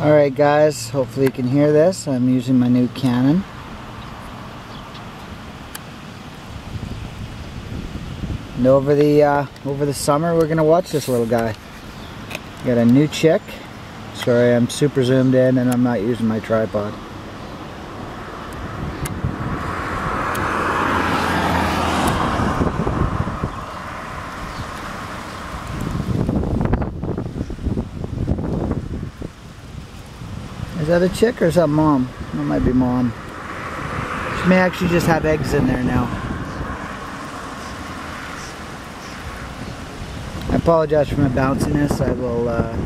Alright guys, hopefully you can hear this. I'm using my new Canon. And over the uh, over the summer we're gonna watch this little guy. Got a new chick. Sorry, I'm super zoomed in and I'm not using my tripod. That a chick or is that mom? That might be mom. She may actually just have eggs in there now. I apologize for my bounciness. I will uh,